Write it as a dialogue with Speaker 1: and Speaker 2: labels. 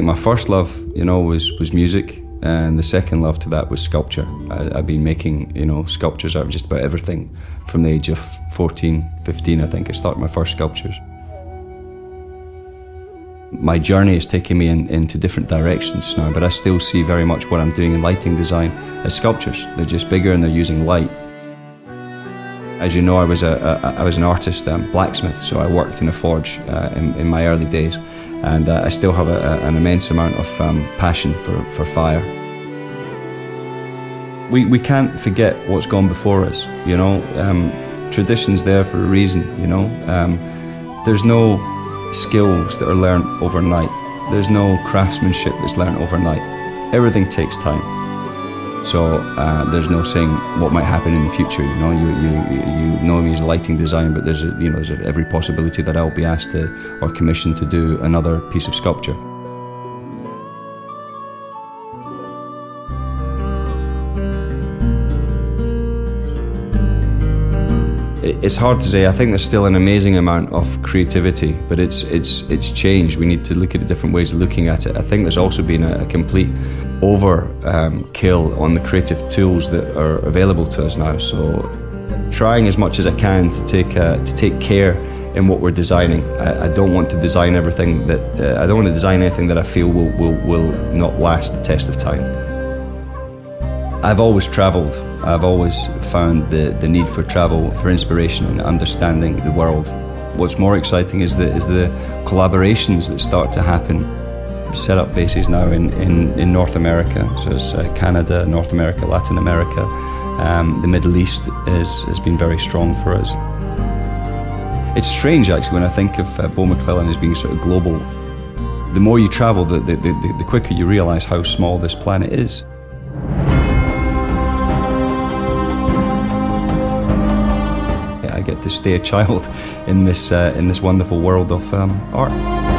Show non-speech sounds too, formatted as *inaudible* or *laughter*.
Speaker 1: my first love, you know, was, was music. And the second love to that was sculpture. I, have been making, you know, sculptures out of just about everything from the age of 14, 15, I think I started my first sculptures. My journey has taken me in, into different directions now, but I still see very much what I'm doing in lighting design as sculptures. They're just bigger and they're using light. As you know, I was, a, a I was an artist, um, blacksmith, so I worked in a forge uh, in, in my early days and uh, I still have a, a, an immense amount of um, passion for, for fire. We, we can't forget what's gone before us, you know. Um, tradition's there for a reason, you know. Um, there's no skills that are learned overnight. There's no craftsmanship that's learned overnight. Everything takes time. So uh, there's no saying what might happen in the future. You know, you, you, you know me as a lighting designer, but there's a, you know there's every possibility that I'll be asked to or commissioned to do another piece of sculpture. It's hard to say. I think there's still an amazing amount of creativity, but it's it's it's changed. We need to look at the different ways of looking at it. I think there's also been a, a complete overkill um, on the creative tools that are available to us now. So, trying as much as I can to take uh, to take care in what we're designing. I, I don't want to design everything that uh, I don't want to design anything that I feel will will will not last the test of time. I've always travelled. I've always found the, the need for travel for inspiration and understanding the world. What's more exciting is the, is the collaborations that start to happen. set up bases now in, in, in North America, so it's uh, Canada, North America, Latin America. Um, the Middle East is, has been very strong for us. It's strange actually when I think of uh, Beau McClellan as being sort of global. The more you travel, the, the, the, the quicker you realise how small this planet is. I get to stay a child *laughs* in this, uh, in this wonderful world of um, art.